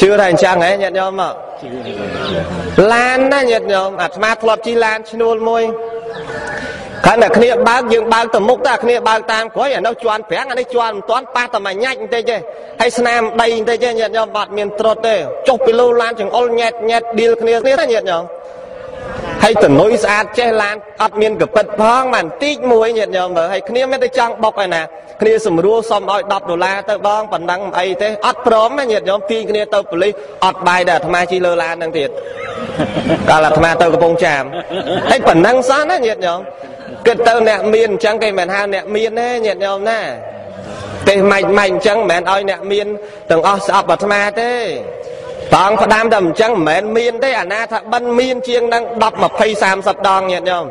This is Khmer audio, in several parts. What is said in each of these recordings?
ជឿថាអញ្ចឹងហ៎ញាតិញោមមកឡានណាញាតិញោមអាត្មាធ្លាប់ជិះឡានឈ្នួលមួយកាន់តែគ្នាបើកយើងបើកទៅមុខតែគ្នាបើកតាមក្រោយអានោះជន់ប្រាំងអានេះជន់មិនទាន់ប៉ះតែមួយញ៉ាច់បន្តិចទេហើយស្នាមដីបន្តិចទេញាតិញោមបាត់មានត្រុតទេចុះពីលូឡានចង្អុលញ៉ែតញ៉ែតឌីលគ្នាគ្នាញាតិញោម ហើយតនុយស្អាតចេះឡានអត់មានកពិតផងបានតិចមួយញាតិញោមមើលហើយគ្នាមានតែចង់បុកឯណាគ្នាសម្រួលសុំឲ្យ10ដុល្លារទៅបងប៉ុណ្ណឹងអីទេអត់ព្រមញាតិញោមទីគ្នាទៅប៉ូលីសអត់បាយដល់អាត្មាជិះលើឡានហ្នឹងទៀតកាលអាត្មាទៅកំពង់ចាមហើយប៉ុណ្ណឹងសោះណាញាតិញោមគិតទៅអ្នកមានអញ្ចឹងគេមិនហៅអ្នកមានទេញាតិញោមណាទេម៉ាច់ម៉ាច់អញ្ចឹងមិនមែនឲ្យអ្នកមានទាំងអស់ស្អប់អាត្មាទេ ព្រះអង្គផ្ដាំតែអញ្ចឹងមិនមែនមានទេអាណាថាបិណ្ឌមានជាងនឹង10 20 30ដងញាតិញោម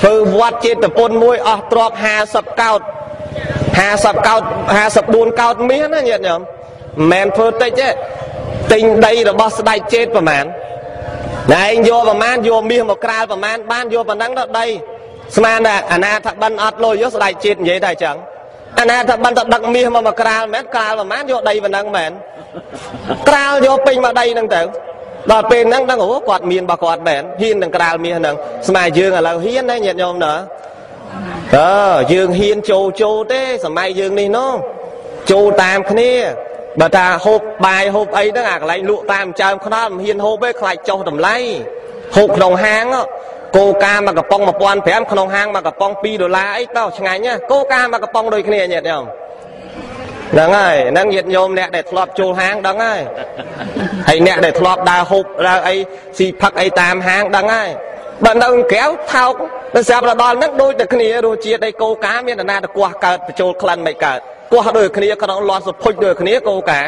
ធ្វើវត្តចេតពុនមួយអស់ទ្រប50កោត50កោត54កោតមាសណាញាតិញោមមិនមែនធ្វើតិចទេទិញដីរបស់ស្ដេចចេតប្រមាណណែឯងយកប្រមាណយកមាសមកក្រាលប្រមាណបានយកប៉ុណ្ណឹងដល់ដីស្មានតែអាណាថាបិណ្ឌអត់លុយយកស្ដេចចេតនិយាយតែអញ្ចឹង អាណាថាបិណ្ឌទៅដឹកមាសមកមកក្រាលមែនក្រាលប្រមាណយកដីប៉ុណ្ណឹងមែនក្រាលយកពេញមកដីហ្នឹងទៅដល់ពេលហ្នឹងដឹងអូគាត់មានរបស់គាត់មែនហ៊ាននឹងក្រាលមាសហ្នឹងស្មើយើងឥឡូវហ៊ានណាញាតិញោមណាអើយើងហ៊ានចូលចូលទេសម័យយើងនេះនោះចូលតាមគ្នាបើថាហូបបាយហូបអីហ្នឹងអាកន្លែងលក់តាមចើមខ្នល់មិនហ៊ានហូបទេខ្លាចចុះតម្លៃហូបក្នុងហាង គោកាមកកំប៉ុង1500ក្នុងហាងមកកំប៉ុង2ដុល្លារអីទៅឆ្ងាញ់ណាគោកាមកកំប៉ុងដូចគ្នាញាតិញោមហ្នឹងហើយហ្នឹងញាតិញោមអ្នកដែលធ្លាប់ចូលហាងដឹងហើយហើយអ្នកដែលធ្លាប់ដើរហូបដើរអីស៊ីផឹកអីតាមហាងដឹងហើយបើនៅក្រៅថោកទៅស្រាប់ដល់ហ្នឹងដូចតែគ្នារសជាតិអីគោកាមានតែណាទៅគោះកើតបញ្ចូលក្លិនមិនកើតគោះដូចគ្នាក្នុងលាស់សុភុជដូចគ្នាគោកា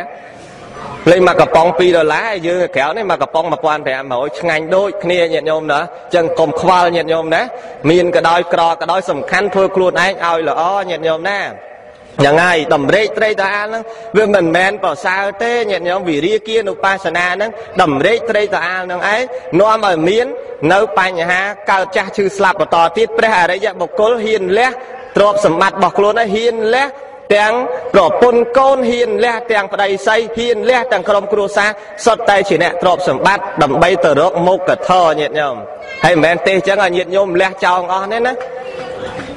លេងមកកំប៉ុង2ដុល្លារយើងក្រៅនេះមកកំប៉ុង1500ឆ្ងាញ់ដូចគ្នាញាតិញោមណាអញ្ចឹងកុំខ្វល់ញាតិញោមណាមានក៏ដោយក្រក៏ដោយសំខាន់ធ្វើខ្លួនឯងឲ្យល្អញាតិញោមណាយ៉ាងហើយតម្រេកត្រីតាអាលហ្នឹងវាមិនមែនប្រសើរទេញាតិញោមវិរិយានុបាសនាហ្នឹងតម្រេកត្រីតាអាលហ្នឹងឯងនាំឲ្យមាន នៅបញ្ហាកើតចាស់ឈឺស្លាប់បន្តទៀតព្រះអរិយបុគ្គលហ៊ានលះទ្រព្យសម្បត្តិរបស់ខ្លួនឲ្យហ៊ានលះ ទាំងប្រពន្ធកូនហ៊ានលះទាំងប្តីស្រីហ៊ានលះទាំងក្រុមគ្រួសារសុទ្ធតែជាអ្នកទ្រព្យសម្បត្តិដើម្បីទៅរកមុខកធញាតិញោមហើយមិនមែនទេអញ្ចឹងឲ្យញាតិញោមលះចោលអស់នេះណា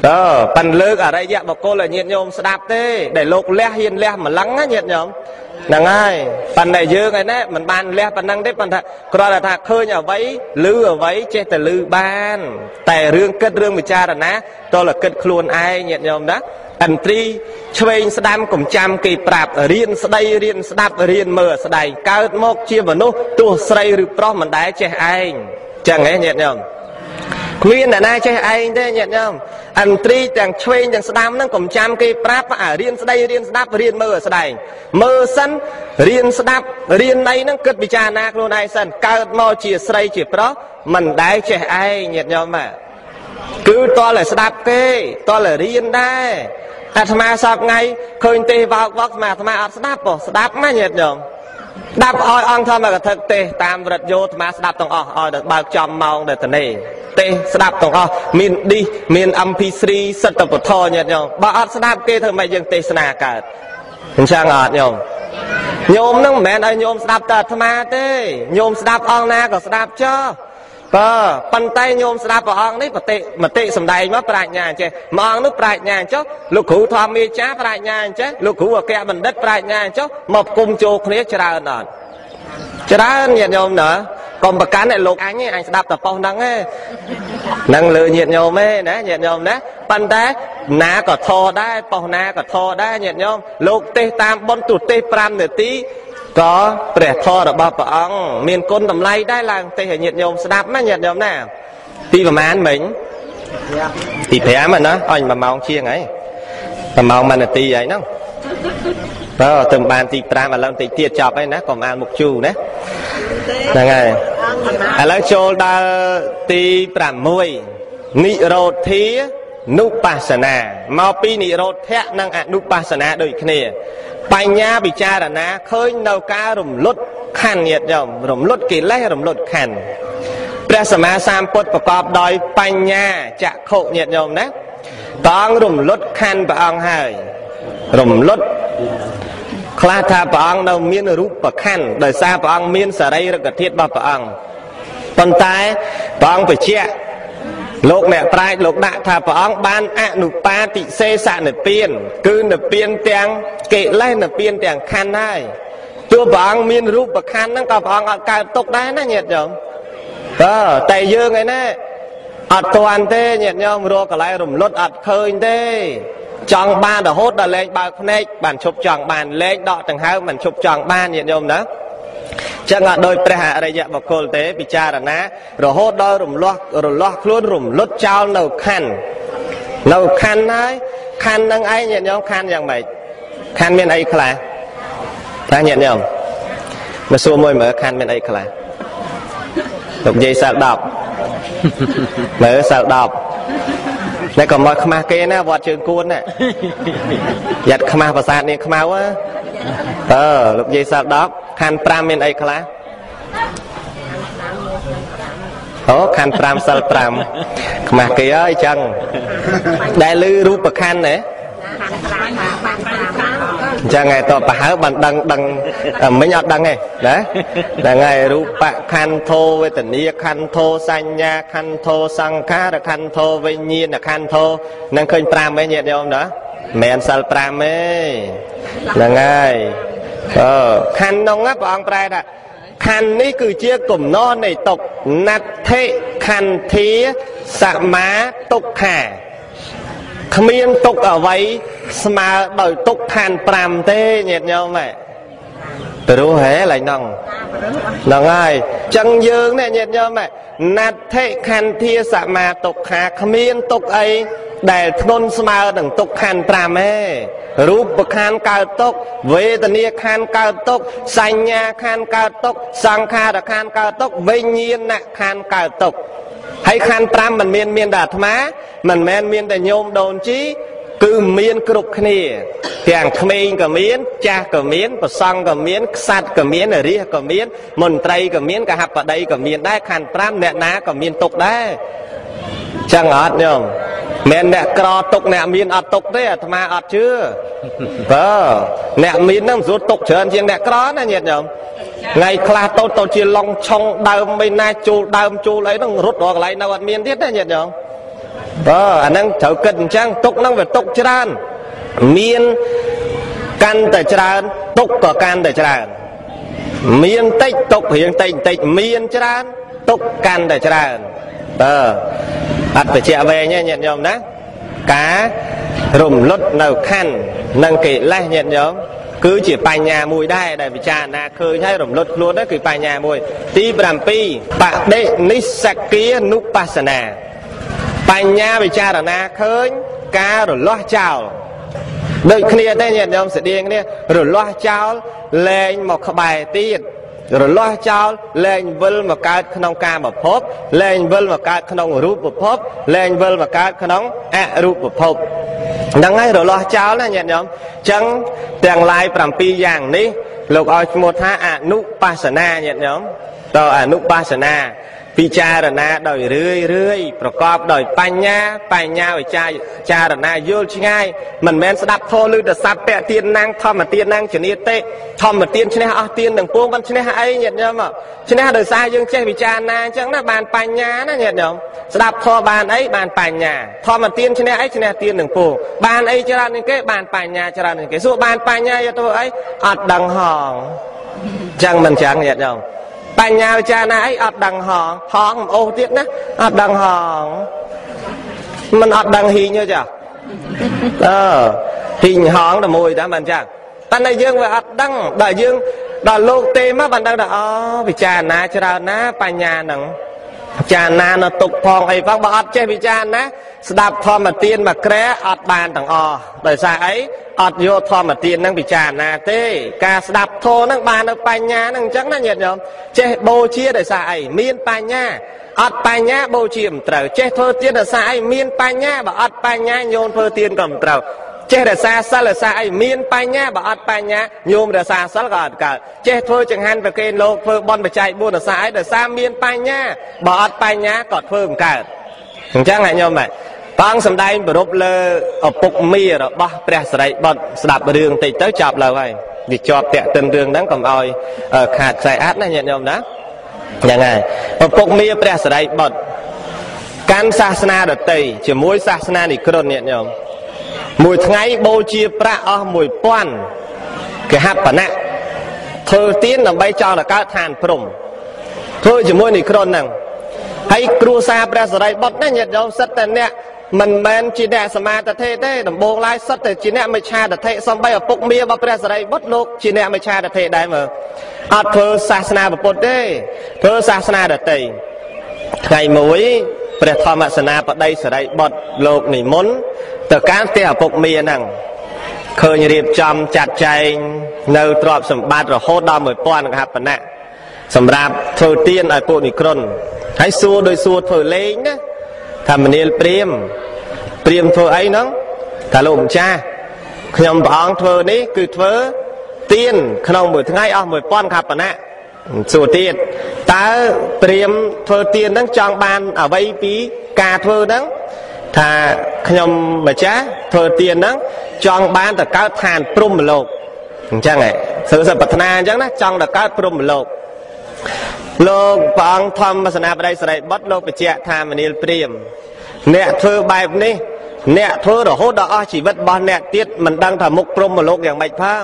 អឺប៉ិនលើកអរិយបុគ្គលឲ្យញាតិញោមស្ដាប់ទេដែលលោកលះហ៊ានលះម្លឹងណាញាតិញោមហ្នឹងហើយប៉ុន្តែយើងឯនេះមិនបានលះប៉ុណ្ណឹងទេប៉ុន្តែគ្រាន់តែថាឃើញអ្វីឮអ្វីចេះតែឮបាន តែរឿងគិតរឿងពិចារណាតលគិតខ្លួនឯងញាតិញោមណា ឥន្ទ្រីឆ្វេងស្ដាំកំចាំគេប្រាប់រៀនស្ដីរៀនស្ដាប់រៀនមើលស្ដែងកើតមកជាមនុស្សទោះស្រីឬប្រុសមិនដែលចេះឯងចឹងហ៎ញាតិញោមគ្មានអ្នកណាចេះឯងទេញាតិញោមឥន្ទ្រីទាំងឆ្វេងទាំងស្ដាំហ្នឹងកំចាំគេប្រាប់អារៀនស្ដីរៀនស្ដាប់រៀនមើលស្ដែងមើលសិនរៀនស្ដាប់រៀនណៃហ្នឹងគិតពិចារណាខ្លួនឯងសិនកើតមកជាស្រីជាប្រុសមិនដែលចេះឯងញាតិញោមបាទ គឺតលតែស្ដាប់គេតលតែរៀនដែរអាត្មាសពថ្ងៃឃើញទេវោកវោកស្មាអាត្មាអត់ស្ដាប់ពោះស្ដាប់ណាញាតិញោមដាប់ឲ្យអង្គធម្មកថាទេសតាមវត្តយោអាត្មាស្ដាប់ទាំងអស់ឲ្យដល់បើកចំម៉ោងដល់តនេទេសស្ដាប់ទាំងអស់មានឌីសមាន MP3 សិទ្ធិពធញាតិញោមបើអត់ស្ដាប់គេធ្វើម៉េចយើងទេសនាកើតអញ្ចឹងអត់ញោមញោមនឹងមិនមែនឲ្យញោមស្ដាប់តែអាត្មាទេញោមស្ដាប់អង្គណាក៏ស្ដាប់ចោះ បាទប៉ុន្តែញោមស្ដាប់ព្រះអង្គនេះបតិមតិសំដែងមកប្រាជ្ញាអញ្ចេះមួយអង្គនោះប្រាជ្ញាអញ្ចោះលោកគ្រូធម្មមេចាប្រាជ្ញាអញ្ចេះលោកគ្រូអគ្គបណ្ឌិតប្រាជ្ញាអញ្ចោះមកគុំចូលគ្នាច្រើនអត់ច្រើនញាតិញោមណាកុំប្រកាន់ឲ្យលោកអញឯងអញស្ដាប់តែប៉ុណ្្នឹងឯងនឹងលើញាតិញោមឯងណាញាតិញោមណាប៉ុន្តែណាក៏ធរដែរប៉ុស្ណាក៏ធរដែរញាតិញោមលោកទេសតាមបុណ្យទុទេស5នាទី ក៏ព្រះធម៌របស់ព្រះអង្គមានគុណតម្លៃដែរឡើងទេឲ្យញាតិញោមស្ដាប់ណាញាតិញោមណាទីប្រហែលមិញទី5ណាអញ1ម៉ោងជាងហើយ1ម៉ោង1នាទីហើយហ្នឹងបើទៅបានទី5ឥឡូវតិចទៀតចប់ហើយណាកុំអានមុខជូរណាហ្នឹងហើយឥឡូវចូលដល់ទី6និរោធា នុបស្សនាមកពីនិរោធៈនិងអនុបស្សនាដូចគ្នា បញ្ញាពិចារណាឃើញនៅការរំលត់ខណ្ឌញាតិញោមរំលត់កិលេសរំលត់ខណ្ឌព្រះសម្មាសម្ពុទ្ធប្រកបដោយបញ្ញាចក្ខុញាតិញោមណាតងរំលត់ខណ្ឌព្រះអង្គហើយរំលត់ខខ្លះថាព្រះអង្គនៅមានរូបខណ្ឌដោយសារព្រះអង្គមានសរីរកធាតុរបស់ព្រះអង្គប៉ុន្តែព្រះអង្គបញ្ជាក់ លោកអ្នកប្រាជ្ញលោកដាក់ថាព្រះអង្គបានអនុបាទិសេសនិព្វាន គឺនិព្វានទាំងកិលេសនិព្វានទាំងខណ្ឌហើយទោះព្រះអង្គមានរូបខណ្ឌហ្នឹងក៏ព្រះអង្គអត់កើតទុកដែរណាញាតិញោមអើតែយើងឯណាអត់តាន់ទេញាតិញោមរកកន្លែងរំលត់អត់ឃើញទេ ចង់បានរហូតដល់លែងបើកភ្នែកបានឈប់ចង់បានលែងដកដង្ហើមបានឈប់ចង់បានញាតិញោមណា ចឹងអត់ដោយព្រះអរិយបុគ្គលទេពិចារណា រហូតដល់រំលាស់រលាស់ខ្លួនរំលត់ចោលនៅខណ្ឌនៅខណ្ឌហើយខណ្ឌនឹងឯងញាតិញោមខណ្ឌយ៉ាងម៉េចខណ្ឌមានអីខ្លះតាញាតិញោមមកសួរមួយមើលខណ្ឌមានអីខ្លះលោកនិយាយសាល10មើលសាល10តែក៏មកខ្មាស់គេណាវត្តជើងគួនណាយ៉ាត់ខ្មាស់ប្រាសាទនាងខ្មៅ អើលោកយាយសាល10ខណ្ឌ5មានអីខ្លះអូខណ្ឌ5សិល5ខ្មាស់គេអើយចឹងដែលលឺរូបខណ្ឌណាអញ្ចឹងឯតប្រហើបានដឹងដឹងមិញអត់ដឹងទេណាហ្នឹងហើយរូបខន្ធធោវេទនាខន្ធធោសញ្ញាខន្ធធោសង្ខារខន្ធធោវិញ្ញាណខន្ធធោនឹងឃើញ5ឯងញាតិញោមណា មិនសិល5ទេហ្នឹងហើយអឺខន្ធនោះព្រះអង្គប្រែថាខណ្ឌនេះគឺជាគំនរនៃទុកណដ្ឋិខន្ធាសមាទុក្ខាគ្មានទុកអ្វីស្មើដោយទុកខណ្ឌ5ទេញាតិញោមហ៎ព្រោះហេឡើយហ្នឹងហ្នឹងហើយចឹងយើងនេះញាតិញោមហ៎ណដ្ឋិខន្ធាសមាទុក្ខាគ្មានទុកអី ដែលធ្ងន់ស្មើនឹងទុកខណ្ឌ5ទេរូបខណ្ឌកើតទុកវេទនាខណ្ឌកើតទុកសញ្ញាខណ្ឌកើតទុកសង្ខារខណ្ឌកើតទុកវិញ្ញាណខណ្ឌកើតទុកហើយខណ្ឌ5មិនមានមានតែអាត្មាមិនមែនមានតែញោមដូនជីគឺមានគ្រប់គ្នាទាំងក្មេងក៏មានចាស់ក៏មានប្រសង់ក៏មានខ្សាត់ក៏មានរាជក៏មានមន្ត្រីក៏មានកហបតីក៏មានដែរខណ្ឌ5អ្នកណាក៏មានទុកដែរចឹងអត់ញោម មិនអ្នកក្រទុកអ្នកមានអត់ទុកទេអាត្មាអត់ជឿបើអ្នកមានហ្នឹងមិនស្រួលទុកច្រើនជាងអ្នកក្រណាញាតិញោមថ្ងៃខ្លះតូចតូចជាឡុងឆុងដើមមិនណាជួលដើមជួលអីហ្នឹងរត់រកកន្លែងនៅអត់មានទៀតណាញាតិញោមបើអាហ្នឹងត្រូវគិតអញ្ចឹងទុកហ្នឹងវាទុកច្រើនមានកាន់តែច្រើនទុកក៏កាន់តែច្រើនមានតិចទុករៀងតិចតិចមានច្រើនទុកកាន់តែច្រើនបើ អត់បច្ចៈវែងទេញាតិញោមណាការរំលត់នៅខណ្ឌនិងកិលេសញាតិញោមគឺជាបញ្ញាមួយដែរដែលពិចារណាឃើញហើយរំលត់ខ្លួនទៅគឺបញ្ញាមួយ ទី7បដិនិស្សគានុបស្សនា បញ្ញាពិចារណាឃើញការរលាស់ចោលដូចគ្នាទេញាតិញោមស្តៀងគ្នារលាស់ចោលលែងមកក្បែរទៀត រលាស់ចោលលែងវិលមកកើតក្នុងកាមភពលែងវិលមកកើតក្នុងរូបភពលែងវិលមកកើតក្នុងអរូបភពហ្នឹងហើយរលាស់ចោលណាញាតិញោមអញ្ចឹងទាំងឡាយ7យ៉ាងនេះលោកឲ្យឈ្មោះថាអនុបស្សនាញាតិញោមតើអនុបស្សនា ពិចារណាដោយរឿយរឿយប្រកបដោយបញ្ញាបញ្ញាវិចាចារណាយល់ឆ្ងាយមិនមែនស្ដាប់ធម៌ឬទៅសัพពៈទានណាំងធម្មទានណាំងចនិតិធម្មទានឈ្នះអស់ទានទាំងពួងមិនឈ្នះអីញាតិញោមឈ្នះដោយសារយើងចេះវិចារណាអញ្ចឹងណាបានបញ្ញាណាញាតិញោមស្ដាប់ធម៌បានអីបានបញ្ញាធម្មទានឈ្នះអីឈ្នះទានទាំងពួងបានអីច្រើនជាងគេបានបញ្ញាច្រើនជាងគេសួរបានបញ្ញាយកទៅអីអត់ដឹងហងអញ្ចឹងមិនអញ្ចឹងញាតិញោម បញ្ញាវិចារណាអីអត់ដឹងហងហងអូសទៀតណាអត់ដឹងហងมันអត់ដឹងហ៊ីងទេចាអឺហ៊ីងហងតែមួយតែមិនចឹងតែតែយើងវាអត់ដឹងដល់យើងដល់លោកទេមកបានដឹងថាអូពិចារណាច្រើនណាបញ្ញាហ្នឹង ពិចារណានៅទុកផងអីផងបើអត់ចេះពិចារណាស្ដាប់ធម្មទានមកក្រែអត់បានទាំងអស់ដោយសារអីអត់យកធម្មទាននឹងពិចារណាទេ ការស្ដាប់ធម៌នឹងបាននៅបញ្ញានឹងអញ្ចឹងណាញាតិញោមចេះបូជាដោយសារអីមានបញ្ញាអត់បញ្ញាបូជាមិនត្រូវចេះធ្វើទានដោយសារអីមានបញ្ញាបើអត់បញ្ញាញោមធ្វើទានក៏មិនត្រូវ ចេះរសាសិលរសាអីមានបញ្ញាបើអត់បញ្ញាញោមរសាសិលក៏អត់កើតចេះធ្វើចង្ហាន់ប្រគេនលោកធ្វើបន់បច្ច័យ4រសាអីដោយសារមានបញ្ញាបើអត់បញ្ញាក៏ធ្វើមិនកើតអញ្ចឹងហ่ะញោមបាទតង់សំដែងប្រពលើឪពុកមីរបស់ព្រះសរិបុត្រស្ដាប់រឿងតិចទៅចាប់លើហើយវាជាប់តាក់ទិនរឿងហ្នឹងកុំឲ្យខាតខ្សែអាចណាញាតិញោមណាយ៉ាងហើយឪពុកមាព្រះសរិយបុត្រកាន់សាសនាដតីជាមួយសាសនានិក្រនញាតិញោម មួយថ្ងៃបូជាប្រាក់អស់1000គេហបណៈធ្វើទៀនដើម្បីចង់ទៅកើតឋានព្រំធ្វើជាមួយនិក្រនហ្នឹងហើយគ្រួសារព្រះសរិយបុត្រណាញាតិញោមសិតតែអ្នកមិនមែនជាអ្នកសមាធិទេដំបូងឡើយសិតតែជាអ្នកមិឆាទិដ្ឋិសំបីឪពុកមារបស់ព្រះសរិយបុត្រលោកជាអ្នកមិឆាទិដ្ឋិដែរមើលអត់ធ្វើសាសនាពុទ្ធទេធ្វើសាសនាដតីថ្ងៃមួយព្រះធម្មសេនាបតីសរិយបុត្រលោកនិមន្ត ទៅកាន់ផ្ទះឪពុកមាហ្នឹងឃើញរៀបចំចាត់ចែងនៅទ្រព្យសម្បត្តិរហូតដល់1000កហបណៈសម្រាប់ធ្វើទានឲ្យពួកនិក្រនហើយសួរដោយសួរធ្វើលេងណាថាមនាលព្រាមព្រាមធ្វើអីហ្នឹងថាលោកម្ចាស់ខ្ញុំព្រះអង្គធ្វើនេះគឺធ្វើទៀនក្នុងមួយថ្ងៃអស់1000ខបណៈសួរទៀតតើព្រាមធ្វើទៀនហ្នឹងចង់បានអ្វីពីការធ្វើហ្នឹង ថាខ្ញុំម្ចាស់ធ្វើទៀនហ្នឹងចង់បានទៅកើតឋានព្រំលោកអញ្ចឹងហ៎សើសប្រាថ្នាអញ្ចឹងណាចង់ទៅកើតព្រំលោកលោកព្រះអង្គធម្មសនាបតីសរិបុត្រលោកបញ្ជាក់ថាមនាលព្រាមអ្នកធ្វើបែបនេះ អ្នកធ្វើរហូតដល់អស់ជីវិតរបស់អ្នកទៀតមិនដឹងថាមុខព្រំមលោកយ៉ាងម៉េចផង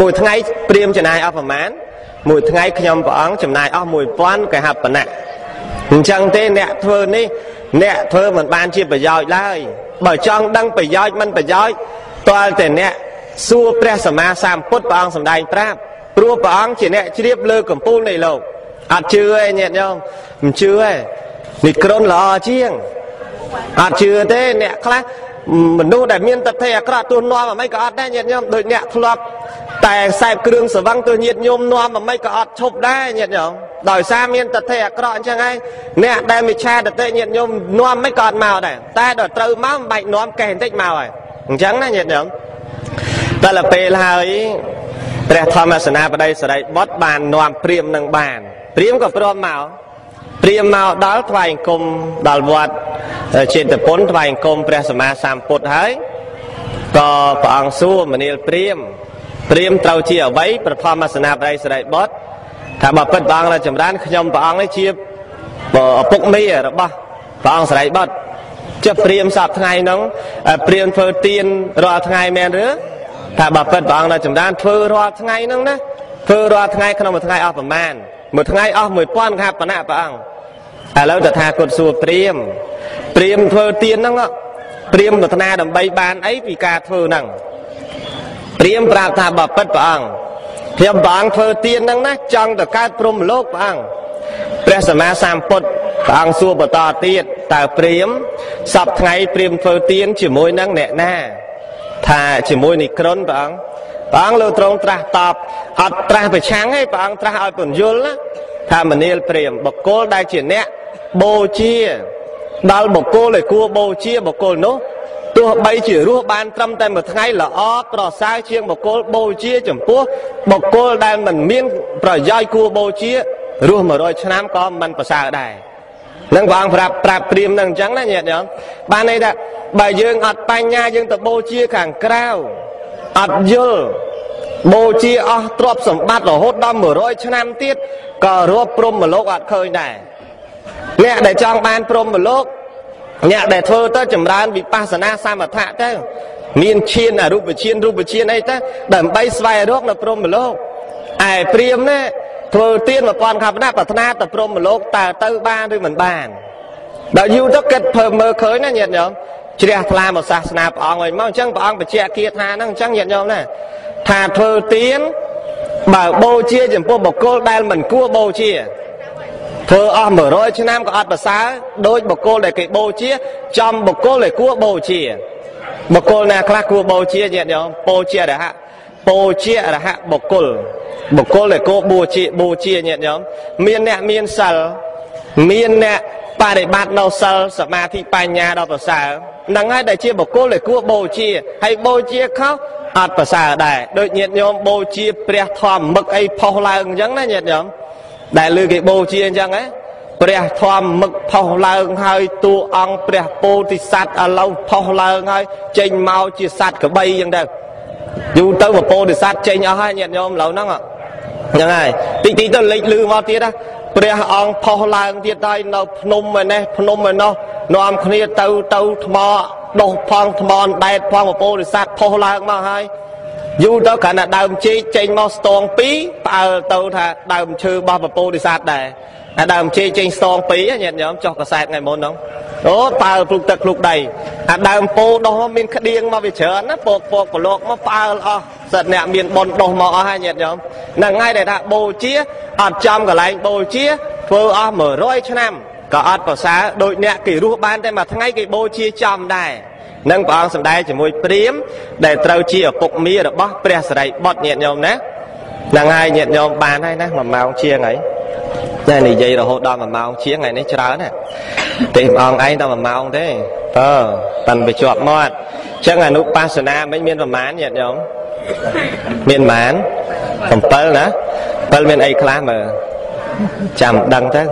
មួយថ្ងៃព្រាមចំណាយអស់ប្រមាណមួយថ្ងៃខ្ញុំព្រះអង្គចំណាយអស់1000កហបណៈអញ្ចឹងទេអ្នកធ្វើនេះ អ្នកធ្វើមិនបានជាប្រយោជន៍ឡើយបើចង់ដឹងប្រយោជន៍មិនប្រយោជន៍តើតែអ្នកសួរព្រះសម្មាសម្ពុទ្ធព្រះអង្គសម្ដែងប្រាប់ព្រោះព្រះអង្គជាអ្នកជ្រាបលើកំពូលនៃលោកអត់ជឿទេញាតិញោមមិនជឿទេនេះក្រុនល្អជាងអត់ជឿទេអ្នកខ្លះមនុស្សដែលមានតថេអាក្រក់ទោះនាំអ្វីក៏អត់ដែរញាតិញោមដូចអ្នកធ្លាប់ តែខ្សែគ្រឿងសវឹងទោះញាតិញោមនាំអ្វីក៏អត់ឈប់ដែរញាតិញោមដោយសារមានតថេអាក្រក់អញ្ចឹងហើយអ្នកដែលមិឆាតថេញាតិញោមនាំមិនក៏អត់មកដែរតែដល់ត្រូវមកមិនបាច់នាំកេះបន្តិចមកហើយអញ្ចឹងណាញាតិញោមតែលពេលហើយព្រះធម្មសេនាបតីសរិបុត្របាននាំព្រាមនឹងបានព្រាមក៏ព្រមមកព្រាមមកដល់ថ្វាយអង្គមដល់វត្តចេតពុនថ្វាយអង្គមព្រះសម្មាសម្ពុទ្ធហើយក៏ព្រះអង្គសួរមនាលព្រាម ព្រាមត្រូវជាអ្វីប្រធមសេនាបតីសរិបុត្រថាបើពិតព្រះអង្គនៅចម្រើនខ្ញុំព្រះអង្គនេះជាឪពុកមីរបស់ព្រះអង្គសរិបុត្រចុះព្រាមសពថ្ងៃហ្នឹងព្រាមធ្វើទៀនរាល់ថ្ងៃមែនឬថាបើពិតព្រះអង្គនៅចម្រើនធ្វើរាល់ថ្ងៃហ្នឹងណាធ្វើរាល់ថ្ងៃក្នុងមួយថ្ងៃអស់ប្រមាណមួយថ្ងៃអស់1000ខាបណៈព្រះអង្គឥឡូវតថាគតសួរព្រាមព្រាមធ្វើទៀនហ្នឹងព្រាមប្រាថ្នាដើម្បីបានអីពីការធ្វើហ្នឹង ព្រាមប្រាប់ថាបើពិតព្រះអង្គខ្ញុំព្រះអង្គធ្វើទៀនហ្នឹងណាចង់ទៅកើតព្រំលោកព្រះអង្គព្រះសម្មាសម្ពុទ្ធព្រះអង្គសួរបន្តទៀតតើព្រាមសពថ្ងៃព្រាមធ្វើទៀនជាមួយនឹងអ្នកណា ថាជាមួយនិក្រនព្រះអង្គព្រះអង្គលើត្រង់ត្រាស់តបអត់ត្រាស់ប្រឆាំងទេព្រះអង្គត្រាស់ឲ្យពន្យល់ណាថាមនាលព្រាមបកគលដែលជាអ្នកបូជាដល់បកគលឲ្យគួរបូជាបកគលនោះ ទោះបីជារស់បានត្រឹមតែមួយថ្ងៃល្អប្រសើរជាងបកគលបូជាចំពោះបកគលដែលមិនមានប្រយោជន៍គួរបូជារស់100ឆ្នាំក៏មិនប្រសើរដែរនឹងព្រះអង្គប្រាប់ប្រាប់ព្រាមនឹងអញ្ចឹងណាញាតិញោមបានន័យថាបើយើងអត់បញ្ញាយើងទៅបូជាខាងក្រៅអត់យល់បូជាអស់ទ្រព្យសម្បត្តិរហូតដល់100ឆ្នាំទៀតក៏រាប់ព្រំមលោកអត់ឃើញដែរអ្នកដែលចង់បានព្រំមលោក អ្នកដែលធ្វើទៅចម្រើនវិបស្សនាសមថៈទៅមានឈានអរូបឈានរូបឈានអីទៅដើម្បីស្វែងរកនៅព្រំមលោកឯព្រាមនេះធ្វើទៀន1000ខបណាប្រាថ្នាទៅព្រំមលោកតើទៅបានឬមិនបានដល់យូរទៅគិតភើមើលឃើញណាញាតិញោមជ្រះថ្លាមកសាសនាព្រះអង្គវិញមកអញ្ចឹងព្រះអង្គបញ្ជាក់គាថាហ្នឹងអញ្ចឹងញាតិញោមណាថាធ្វើទៀនបើបូជាចំពោះបុគ្គលដែលមិនគួរបូជា ធ្វើអស់100ឆ្នាំក៏អត់ប្រសើរដោយបុគ្គលដែលគេបូជាចំបុគ្គលដែលគួរបូជាបុគ្គលណាខ្លះគួរបូជាញាតិញោមបូជារហៈបូជារហៈបុគ្គលបុគ្គលដែលគួរបូជាបូជាញាតិញោមមានអ្នកមានសិលមានអ្នកបរិបត្តិនៅសិលសមាធិបញ្ញាដល់ប្រសើរហ្នឹងហើយដែលជាបុគ្គលដែលគួរបូជាហើយបូជាខុសអត់ប្រសើរដែរដូចញាតិញោមបូជាព្រះធម្មមឹកអីផុសឡើងអញ្ចឹងណាញាតិញោម ដែលលើគេបូជាអញ្ចឹងហ៎ព្រះធម្មមឹកផុសឡើងហើយតួអង្គព្រះពោធិសត្វឥឡូវផុសឡើងហើយចេញមកជាសត្វក្បីអញ្ចឹងទៅយូរទៅពពោធិសត្វចេញអស់ហើយញាតិញោមឥឡូវហ្នឹងហ្នឹងហើយតិចតិចទៅលេចលឺមកទៀតណាព្រះអង្គផុសឡើងទៀតហើយនៅភ្នំឯនេះភ្នំឯនោះនាំគ្នាទៅទៅថ្មដុសផងថ្មដែតផងពពោធិសត្វផុសឡើងមកហើយ យូរទៅគ្រាន់តែដើមចេកចេញមកស្ទងពីរផ្អើលទៅថាដើមឈើរបស់ពពោធិសត្វដែរអាដើមចេកចេញស្ទងពីរញាតិញោមចុះកសែតថ្ងៃមុនហ្នឹងអូប៉ើភ្លុកទឹកភ្លុកដីអាដើមពោដោះមានក្តៀងមកវាច្រើនណាពកពកប្រឡកមកផ្អើលអស់សិតអ្នកមានបុណ្យដោះមកអស់ហើយញាតិញោមហ្នឹងហើយដែលថាបូជាអត់ចំកន្លែងបូជាធ្វើអស់100ឆ្នាំក៏អត់ប្រសើរដូចអ្នកគេរស់បានតែមួយថ្ងៃគេបូជាចំដែរ នឹងព្រះអង្គសម្ដែងជាមួយព្រាមដែលត្រូវជាឪពុកមារបស់ព្រះសរិបុត្រញាតិញោមណាហ្នឹងហើយញាតិញោមបានហើយណា1ម៉ោងជាងហើយតែនិយាយរហូតដល់1ម៉ោងជាងថ្ងៃនេះច្រើនណាទេព្រះអង្គឯងដល់1ម៉ោងទេអឺប៉ិនវាជាប់មាត់អញ្ចឹងអនុបស្សនាមិនមានប្រមាណញាតិញោមមានប្រមាណ7ណា7មានអីខ្លះមើលចាំដឹងទៅ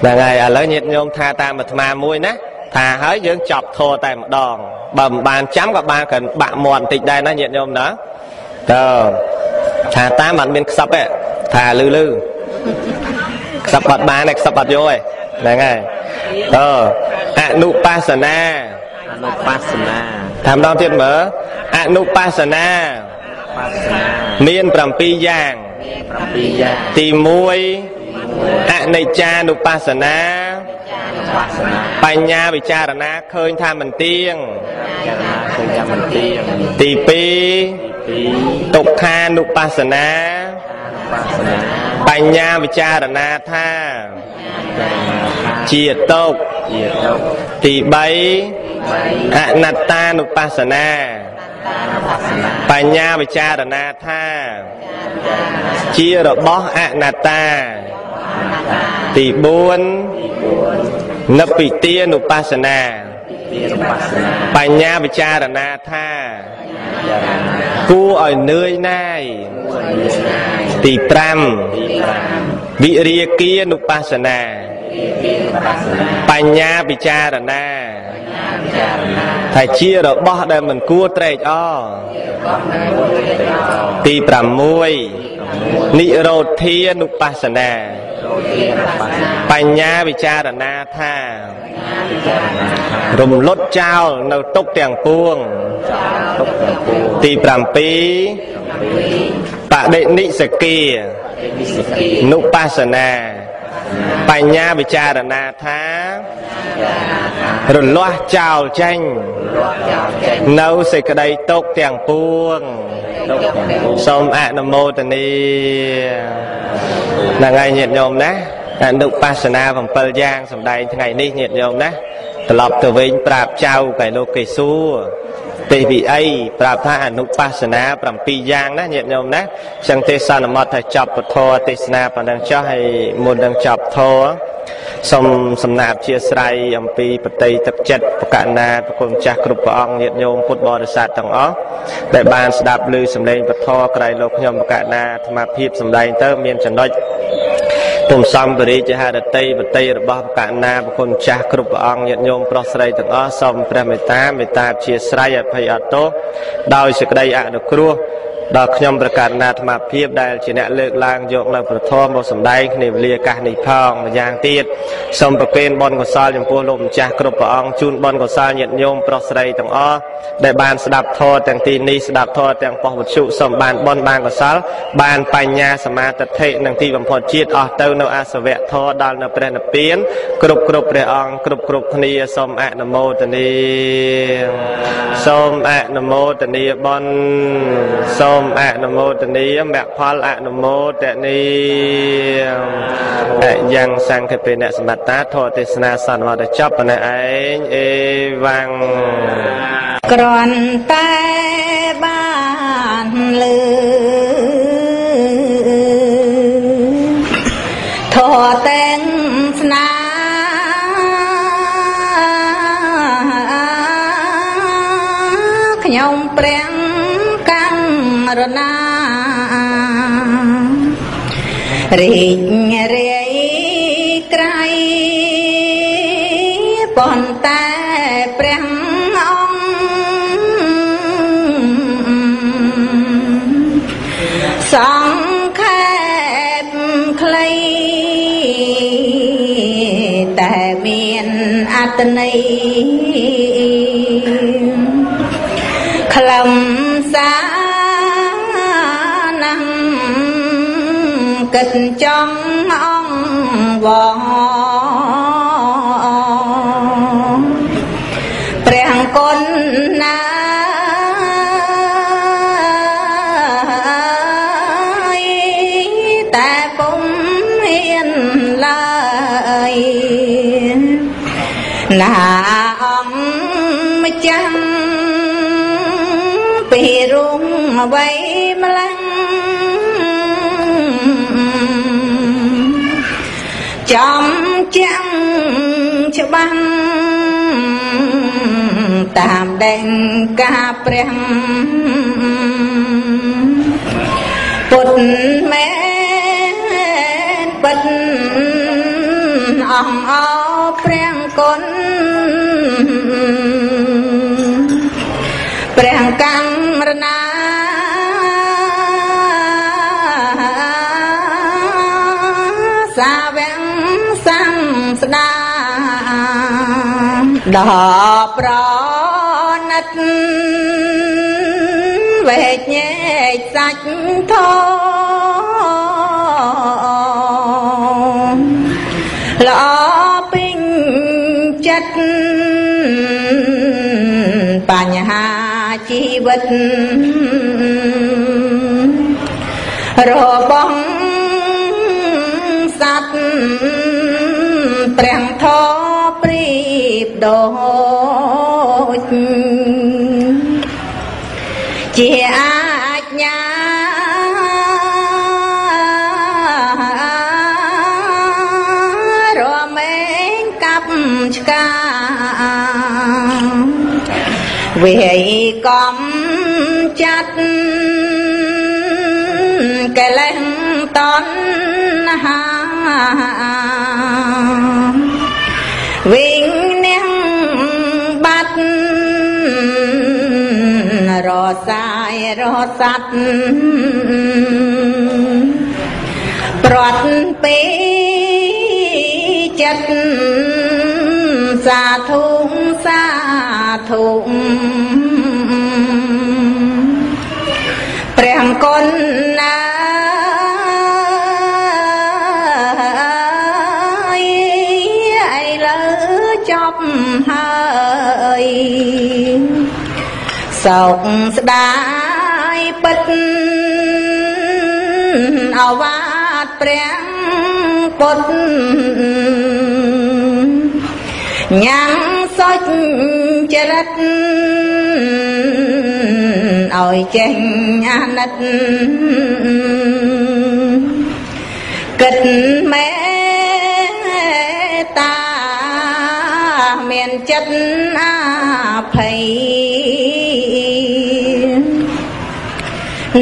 ហ្នឹងហើយឥឡូវញាតិញោមថាតាមអាត្មាមួយណា ថាហើយយើងចប់ធរតែម្ដងបើមិនបានចាំក៏បានកិនបាក់មាត់បន្តិចដែរណាញាតិញោមណាតើថាតាមអត់មានខ្សឹបទេថាលឺលឺខ្សឹបអត់បានទេខ្សឹបអត់យកទេហ្នឹងហើយតើអនុបស្សនាអនុបស្សនាថាម្ដងទៀតមើលអនុបស្សនាបស្សនាមាន7យ៉ាង7យ៉ាងទី1អនិច្ចានុបស្សនា បញ្ញាវិចារណាឃើញថាមិនទៀងឃើញថាមិនទៀងទី2ទុក្ខានុបស្សនាបញ្ញាវិចារណាថាជាទុកជាទុកទី3អនត្តានុបស្សនាបញ្ញាវិចារណាថា ជារបស់អនត្តា ទី4និព្វិទានុបស្សនាបញ្ញាវិចារណាថាគួរឲ្យនឿយណាយទី5វិរិយគានុបស្សនាបញ្ញាពិចារណាថាជារបស់ដែលមិនគួរត្រេកអរទី6និរោធានុបស្សនា បញ្ញាវិចារណាថា រំលត់ចោលនៅទុកទាំងពួង ទី7បដិនិសគានុបស្សនា បញ្ញាវិចារណាថា រលាស់ចោលចេញនៅសេចក្តីទុកទាំងពួងសូមអនុមោទនីហ្នឹងហើយញាតិញោមណាអនុបស្សនា7យ៉ាងសម្ដែងថ្ងៃនេះញាតិញោមណាត្រឡប់ទៅវិញប្រាប់ចៅកែលោកគេសួរ ទេពីអីប្រាប់ថាអនុបស្សនា7យ៉ាងណាញាតិញោមណាចឹងទេសន្មត់ថាចប់ពធទេសនាប៉ុណ្ណឹងចុះហើយមុននឹងចប់ធរសូមសំណាបជាស្រ័យអំពីបតីទឹកចិត្តបកណាប្រគុណចាស់គ្រប់ព្រះអង្គញាតិញោមពុទ្ធបរិស័ទទាំងអស់ដែលបានស្ដាប់ឮសំឡេងពធក្រៃលោកខ្ញុំបកណាអាត្មាភាពសំដែងទៅមានចំណុច ពុំសំបរិជាហរតីបតីរបស់បកណាប្រគុណចាស់គ្រប់ព្រះអង្គញាតិញោមប្រុសស្រីទាំងអស់សូមព្រះមេត្តាមេត្តាជាស្រ័យអភ័យអត់ទោសដោយសេចក្តីអនុគ្រោះដល់ខ្ញុំប្រកាសណាអាត្មាភាពដែលជាអ្នកលើកឡើងយកនៅប្រធមមកសម្ដែងគ្នាវេលាកាសនេះផងម្យ៉ាងទៀត សូមប្រគេនបុណ្យកុសលចំពោះលោកម្ចាស់គ្រប់ព្រះអង្គជូនបុណ្យកុសលញាតិញោមប្រុសស្រីទាំងអស់ដែលបានស្ដាប់ធម៌ទាំងទីនេះស្ដាប់ធម៌ទាំងប៉ុស្តិ៍វត្ថុសូមបានបុណ្យបានកុសលបានបញ្ញាសមាទិដ្ឋិនិងទីបំផុតជាតិអស់ទៅនៅអសវៈធម៌ដល់នៅព្រះនិព្វានគ្រប់គ្រប់ព្រះអង្គគ្រប់គ្រប់គ្នាសូមអនុមោទនាសូមអនុមោទនាបុណ្យសូមអនុមោទនីមគ្គផលអនុមោទនីអយ៉ាងសង្ឃពេអ្នកសមត្តាធរទេសនាសន្មតចប់ប៉ុណ្ណេះឯងអេវ៉ាំងក្រន់តែបានលឺធរតែងស្នាខ្ញុំព្រះរណារីករាយ ត្តន័យខ្លឹមសារណាំគិតចង់អងវព្ណាអង្គម្ចាស់ពីរុងអ្វីម្ល៉េះចំចាំងច្បាស់តាមដែងការព្រះពុទ្ធមែនពិតអងអោព្រះគុណ ព្រះកម្មរណាសាវំសំស្ដាដល់ប្រណិតវេជ្ញែកសាច់ធ វិតរបស់ស វាយកំចាត់កលេសតណ្ហាវិញនាងបាត់រសាយរស័តព្រាត់ពេចិត្តសាធុសា ធុព្រះគុណណាយឥឡូវចប់ហើយសោកស្ដាយពិតអវាទព្រះពុទ្ធញ៉ាំសុច ចរិតឲ្យចេញអាណិតគិតមេតាមានចិត្តអាភ័យ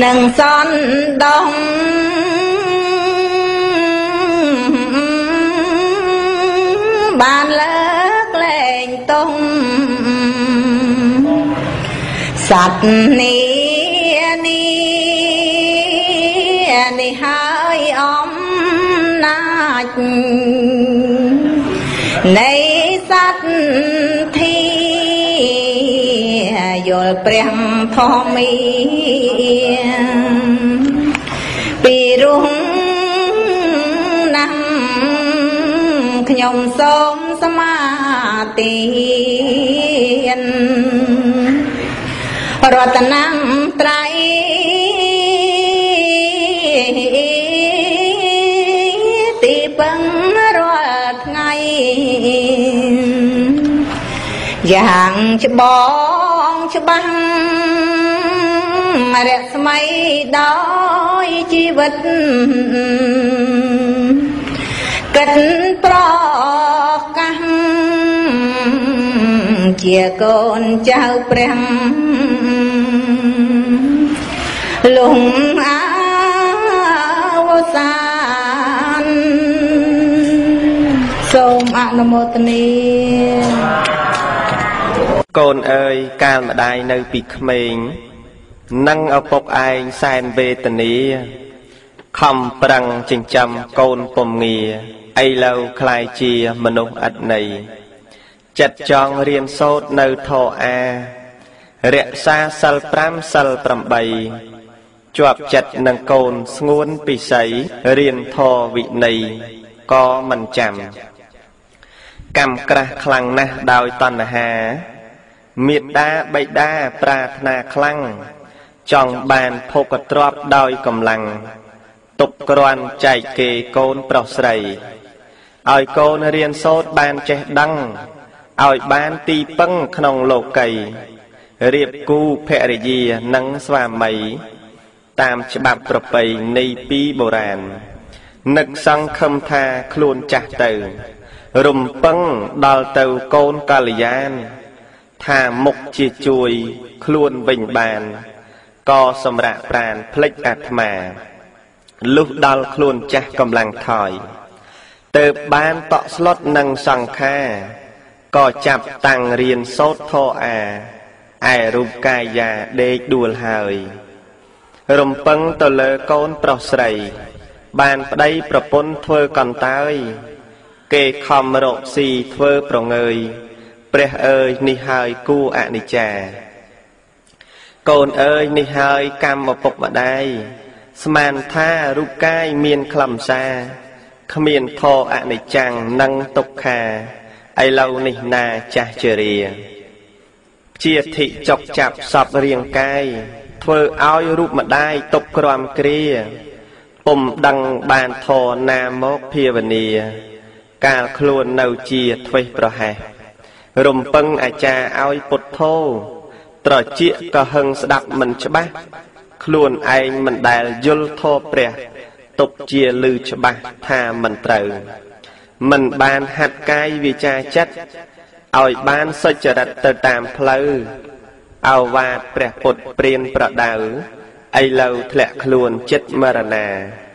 នឹងសនដង សត្វនេះនេះនេះហើយអំណាចនៃសត្វធីយល់ព្រះធម្មីពីរុងណាំខ្ញុំសូមសមាទាន រតនំត្រៃទីពឹងរាល់ថ្ងៃយ៉ាងច្បងច្បាស់រស្មីដោយជីវិតកិតប្រកាស ជាកូនចៅព្រះលងអាវសានសូមអនុមោទនា កូនអើយកាលម្ដាយនៅពីក្មេងនឹងឪពុកឯងសែនវេទនាខំប្រឹងចិញ្ចឹមកូនពំងារឥឡូវคล้ายជាមនុស្សឥតន័យ ចិត្តចង់រៀនសូត្រនៅធរអារក្សាសិល5សិល8ជាប់ចិត្តនឹងកូនស្ងួនពិសីរៀនធរវិន័យក៏មិនចាំកម្មក្រាស់ខ្លាំងណាស់ដោយតណ្ហាមេត្តាបិតាប្រាថ្នាខ្លាំងចង់បានភោគទ្រព្យដោយកម្លាំងទុកក្រាន់ចែកគេកូនប្រុសស្រីឲ្យកូនរៀនសូត្របានចេះដឹង ឲ្យបានទីពឹងក្នុងលោកីរៀបគូភរិយានិងស្វាមី តាមច្បាប់ប្រពៃណីពីបុរាណនឹកសង្ឃឹមថាខ្លួនចាស់ទៅ រំពឹងដល់ទៅកូនកល្យាន ថាមុខជាជួយ ខ្លួនវិញបានក៏សម្រាកប្រានភ្លេចអាត្មាលុះដល់ខ្លួនចាស់កំឡាំងថយទៅបានតក់ស្លុតនឹងសង្ខា ក៏ចាប់តាំងរៀនសោតធរអាឯរូបកាយាដេកដួលហើយ រំពឹងទៅលើកូនប្រុសស្រី បានប្តីប្រពន្ធធ្វើកន្តើយ គេខំរកស៊ីធ្វើប្រងើយ ព្រះអើយនេះហើយគូអនិច្ចា កូនអើយនេះហើយកម្មឪពុកម្ដាយស្មានថារូបកាយមានខ្លឹមសារគ្មានធរអនិច្ចំនិងទុក្ខា ឥឡូវនេះណាចាស់ជរាជាធិចុកចាប់សពរាងកាយធ្វើឲ្យរូបម្ដាយຕົកក្រំគ្រាពុំដឹងបានធរណាមកភាវនាកាលខ្លួននៅជាធ្វេសប្រហែសរំពឹងអាចារ្យឲ្យពុទ្ធោត្រចៀកក៏ហឹងស្ដាប់មិនច្បាស់ខ្លួនឯងមិនដែលយល់ធម៌ព្រះទុកជាលឺច្បាស់ថាមិនត្រូវ មិនបានហាត់កាយវាចាចិត្តឲ្យបានសុចរិតទៅតាមផ្លូវអោវាទព្រះពុទ្ធព្រានប្រដៅឥឡូវធ្លាក់ខ្លួនចិត្តមរណា